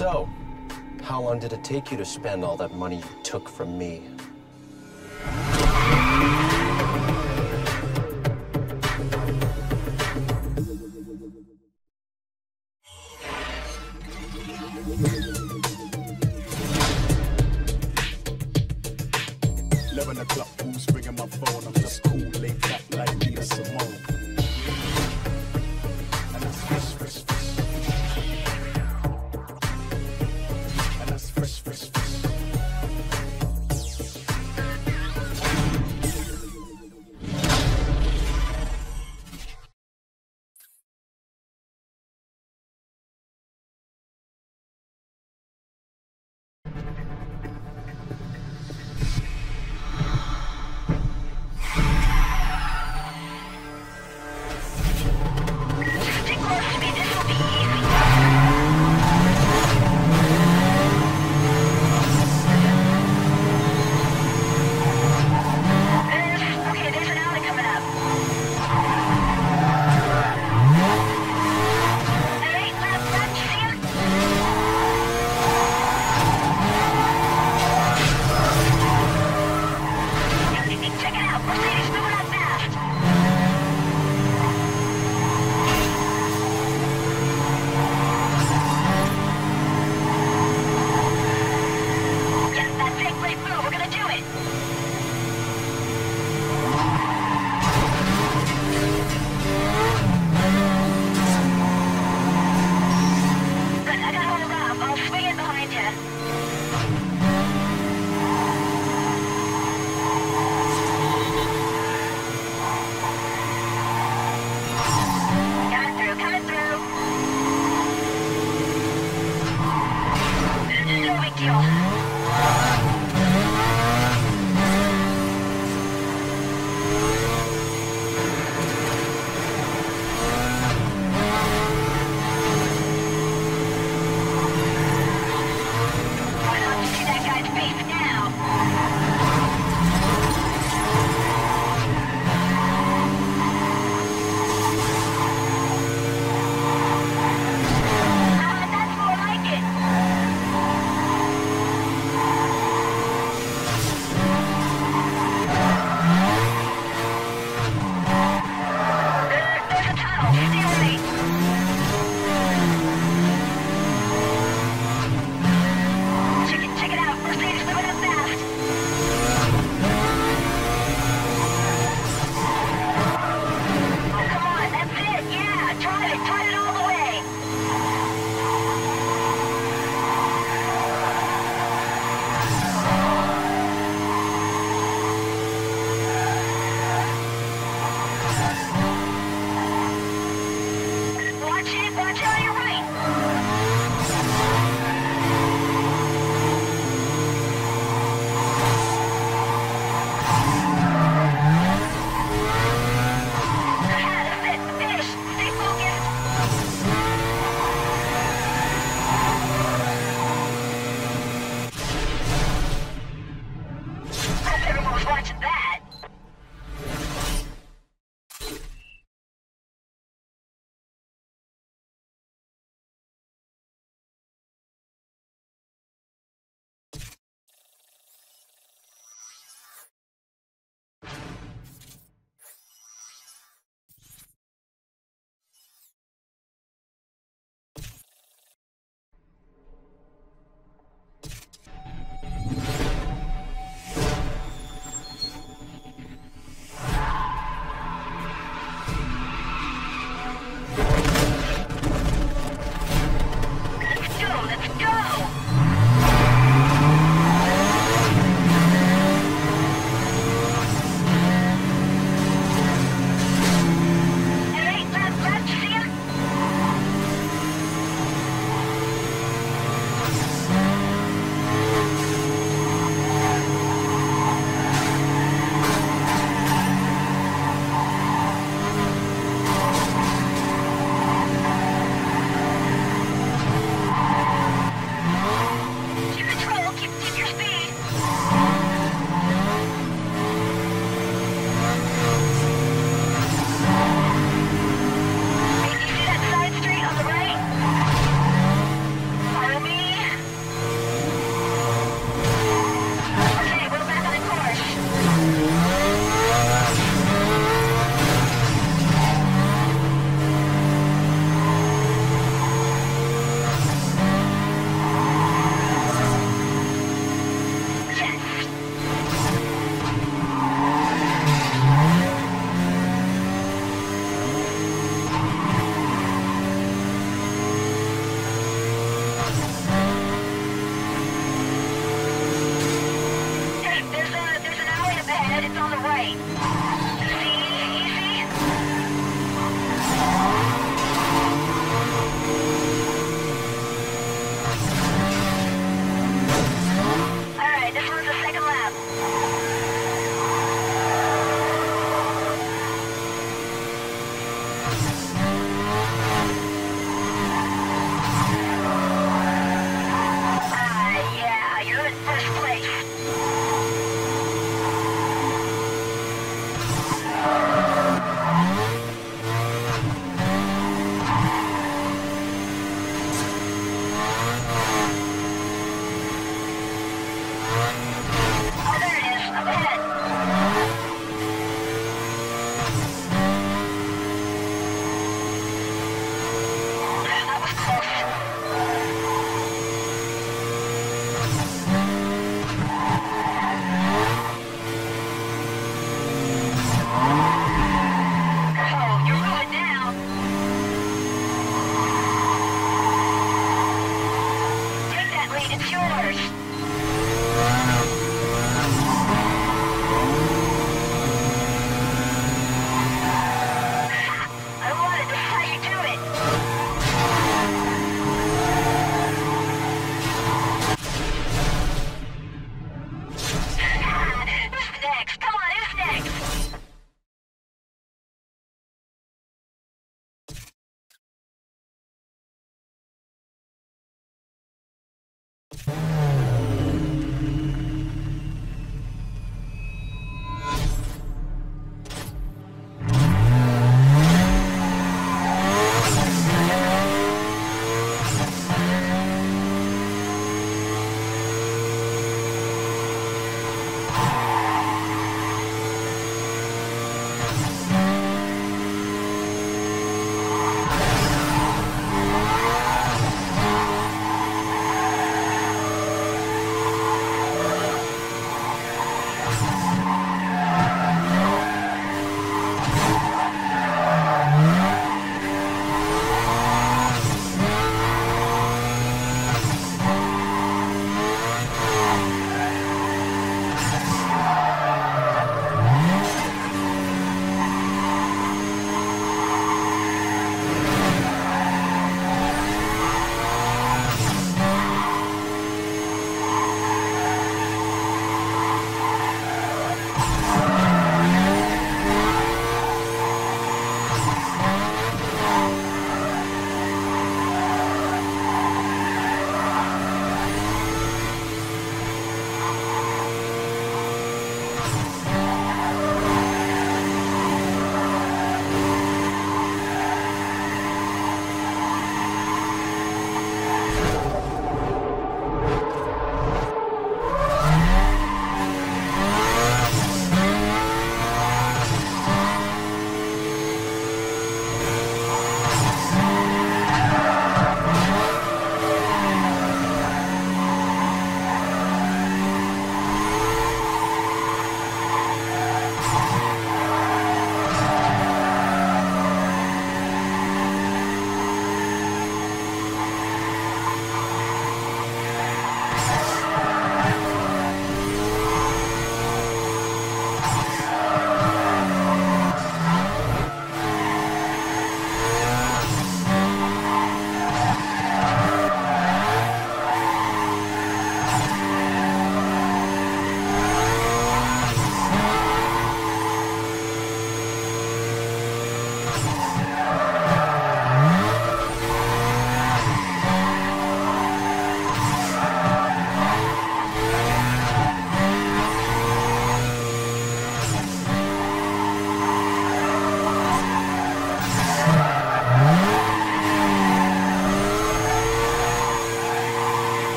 So, how long did it take you to spend all that money you took from me?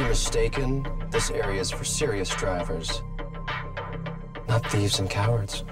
you're mistaken, this area is for serious drivers, not thieves and cowards.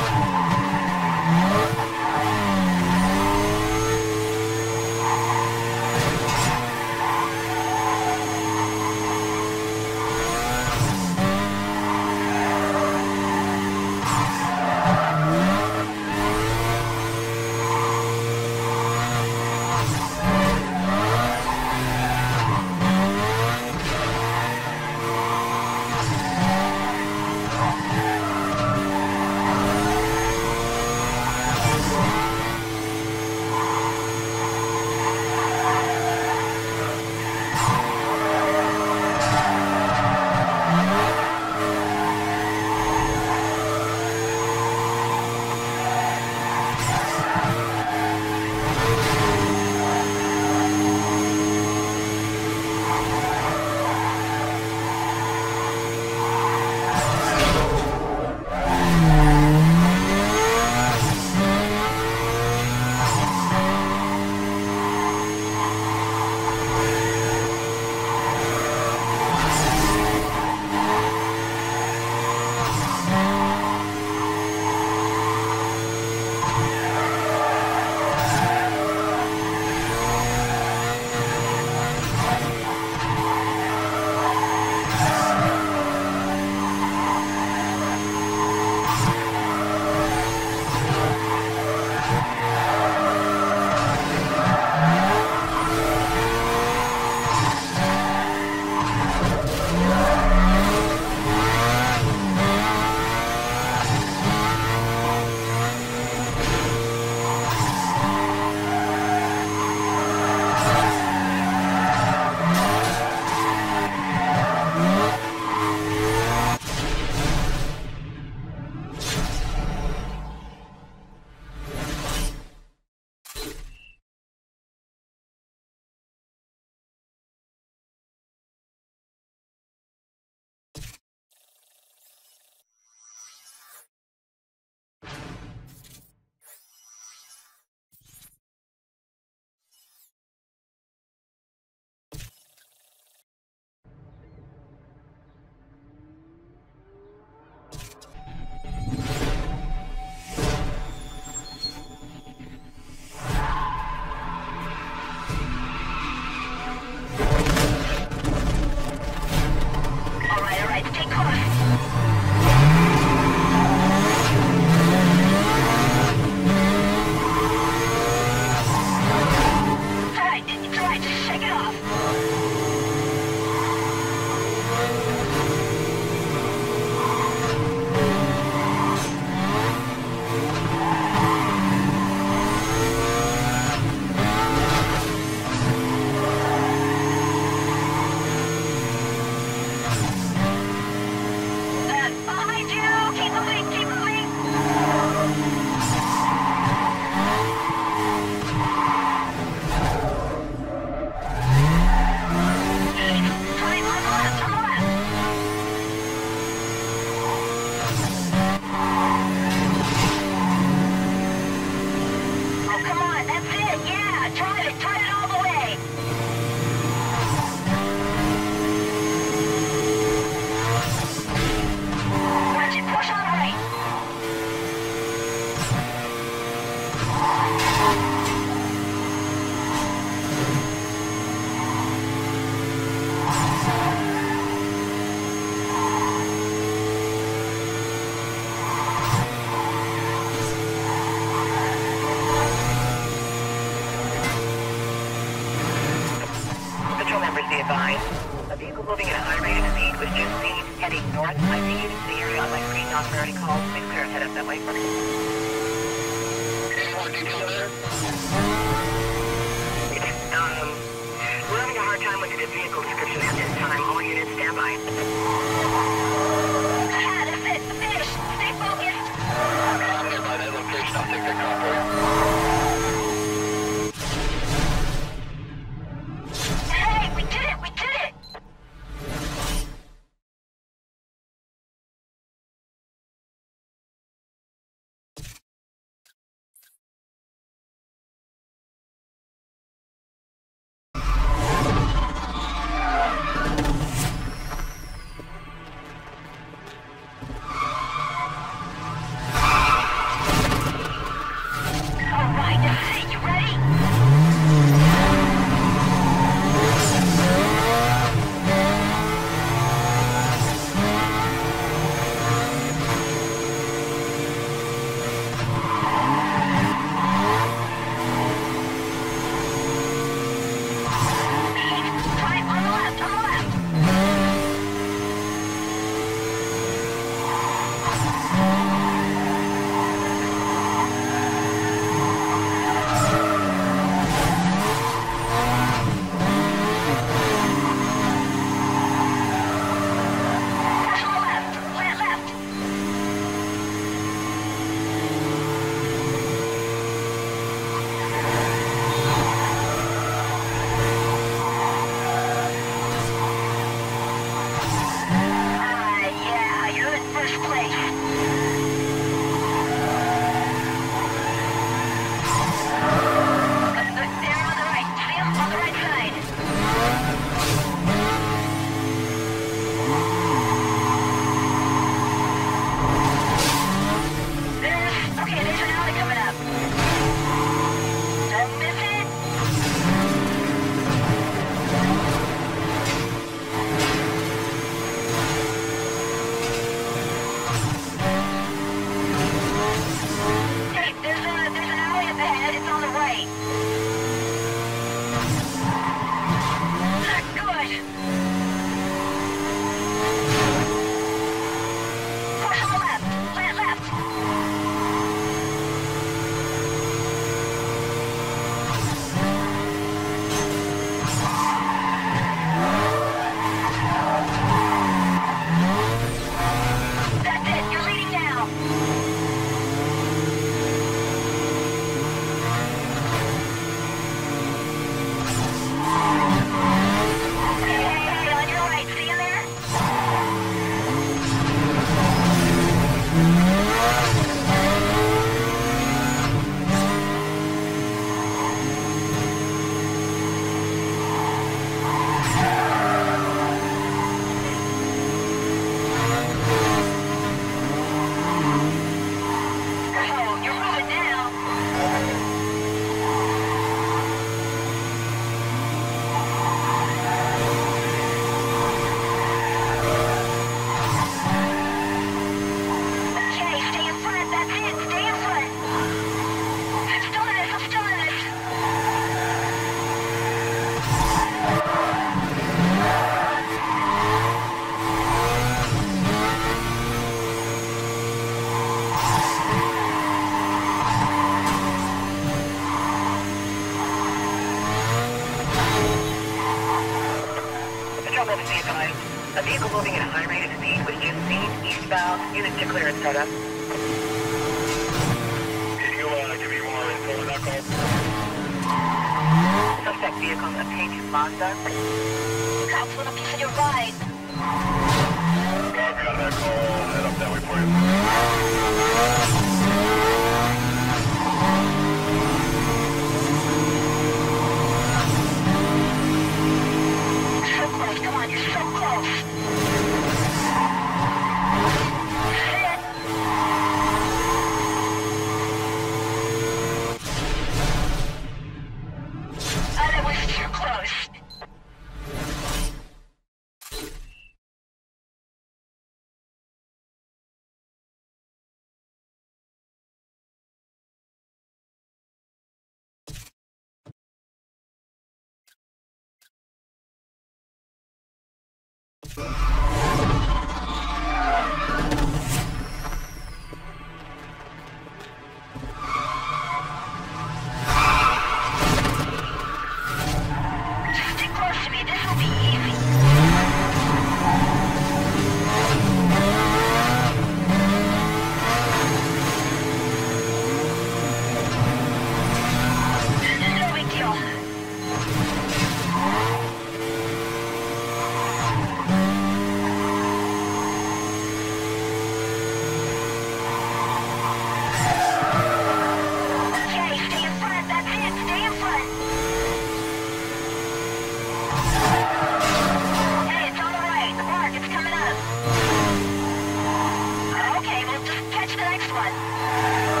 One.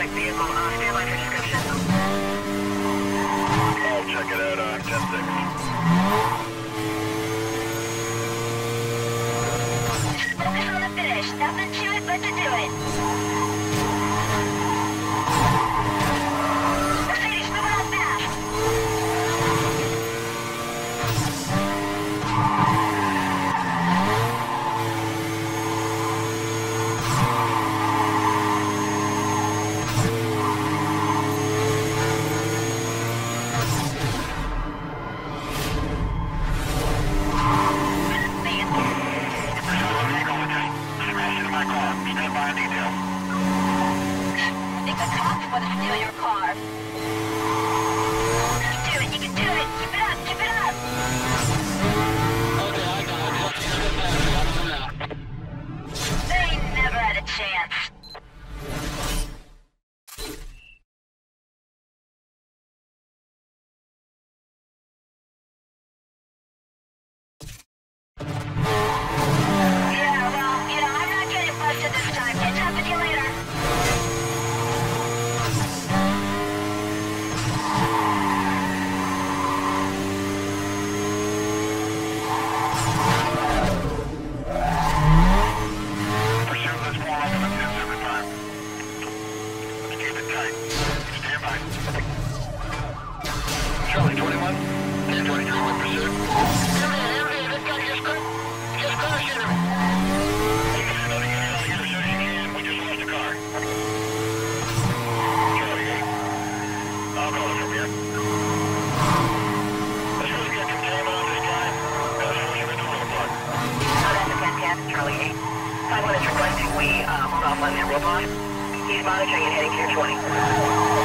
At the He's monitoring and heading Tier 20.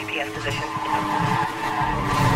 GPS position.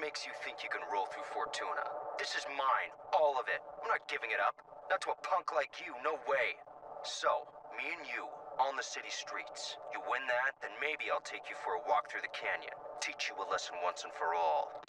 Makes you think you can roll through Fortuna? This is mine, all of it. I'm not giving it up. Not to a punk like you, no way. So, me and you, on the city streets. You win that, then maybe I'll take you for a walk through the canyon. Teach you a lesson once and for all.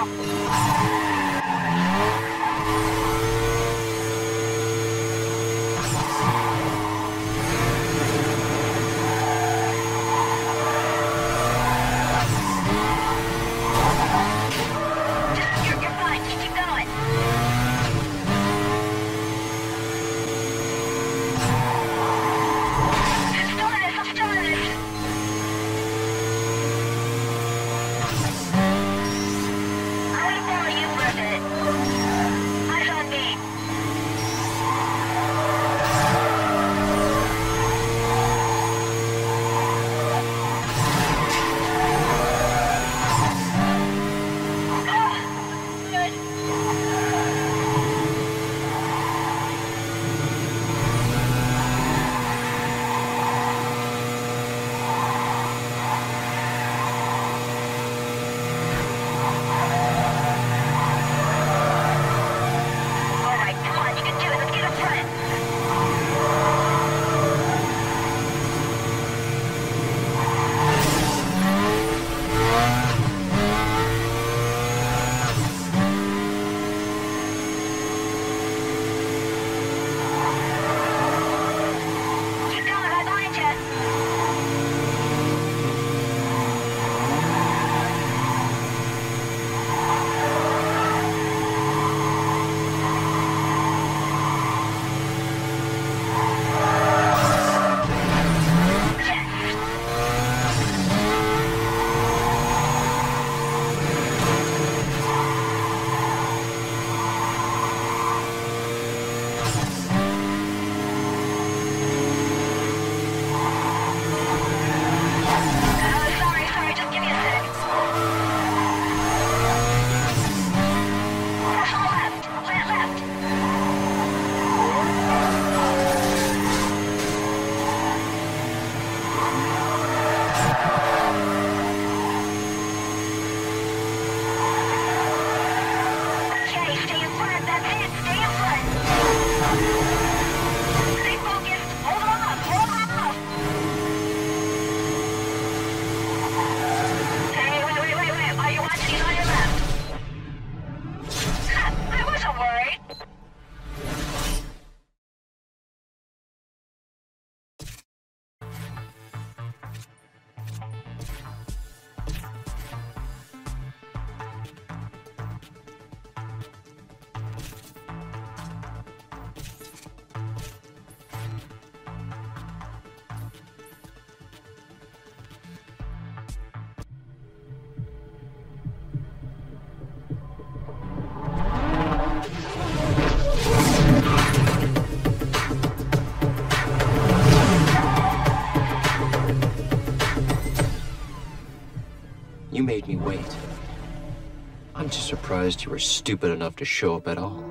Yeah. Surprised you were stupid enough to show up at all.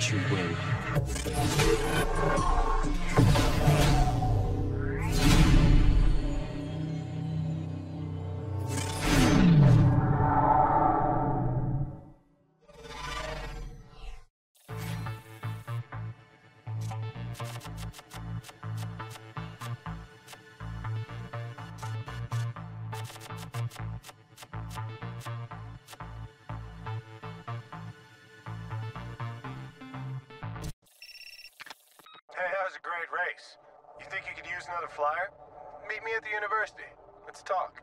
You win. You think you could use another flyer? Meet me at the university. Let's talk.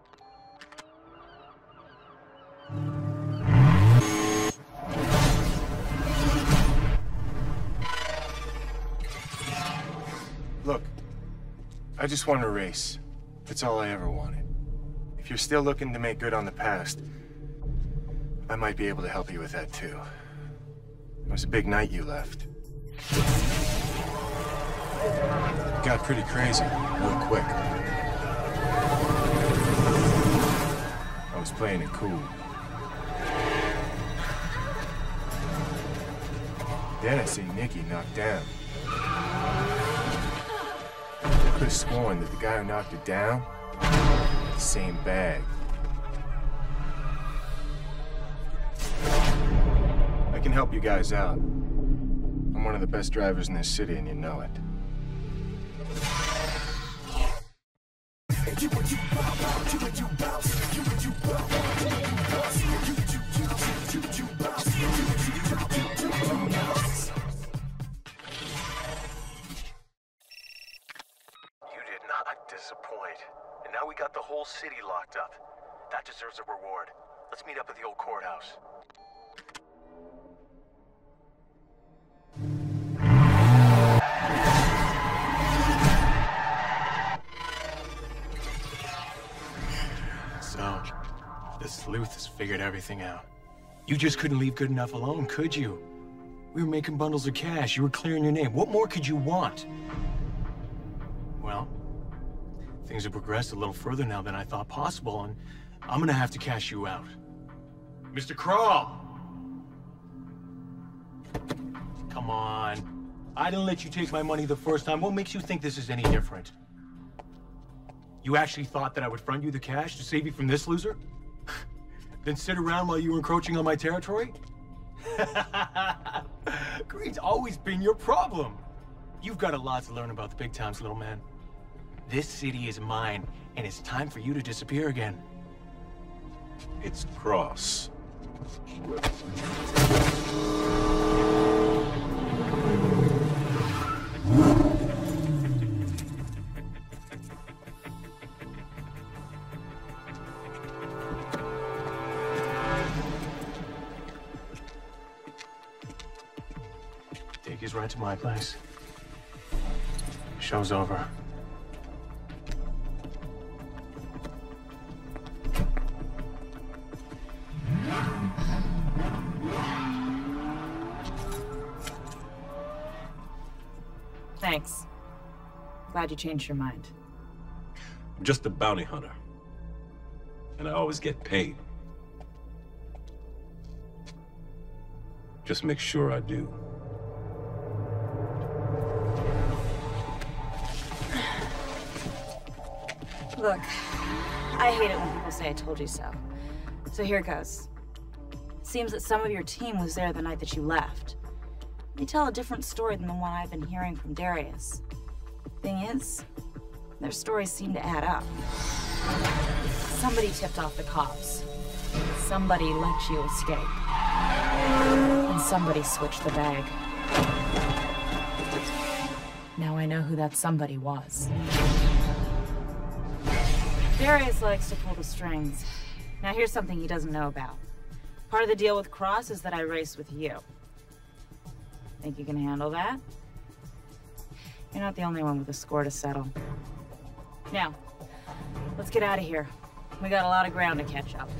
Look, I just want a race. That's all I ever wanted. If you're still looking to make good on the past, I might be able to help you with that too. It was a big night you left. Got pretty crazy, real quick. I was playing it cool. Then I see Nikki knocked down. I could have sworn that the guy who knocked her down, the same bag. I can help you guys out. I'm one of the best drivers in this city, and you know it. You did not disappoint. And now we got the whole city locked up. That deserves a reward. Let's meet up at the old courthouse. Figured everything out. You just couldn't leave good enough alone, could you? We were making bundles of cash. You were clearing your name. What more could you want? Well, things have progressed a little further now than I thought possible, and I'm gonna have to cash you out. Mr. Cross! Come on. I didn't let you take my money the first time. What makes you think this is any different? You actually thought that I would front you the cash to save you from this loser? Then sit around while you were encroaching on my territory? Greed's always been your problem. You've got a lot to learn about the big times, little man. This city is mine, and it's time for you to disappear again. It's Cross. my place. Show's over. Thanks. Glad you changed your mind. I'm just a bounty hunter. And I always get paid. Just make sure I do. Look, I hate it when people say I told you so. So here goes. Seems that some of your team was there the night that you left. They tell a different story than the one I've been hearing from Darius. Thing is, their stories seem to add up. Somebody tipped off the cops. Somebody let you escape. And somebody switched the bag. Now I know who that somebody was. Darius likes to pull the strings. Now here's something he doesn't know about. Part of the deal with Cross is that I race with you. Think you can handle that? You're not the only one with a score to settle. Now, let's get out of here. We got a lot of ground to catch up.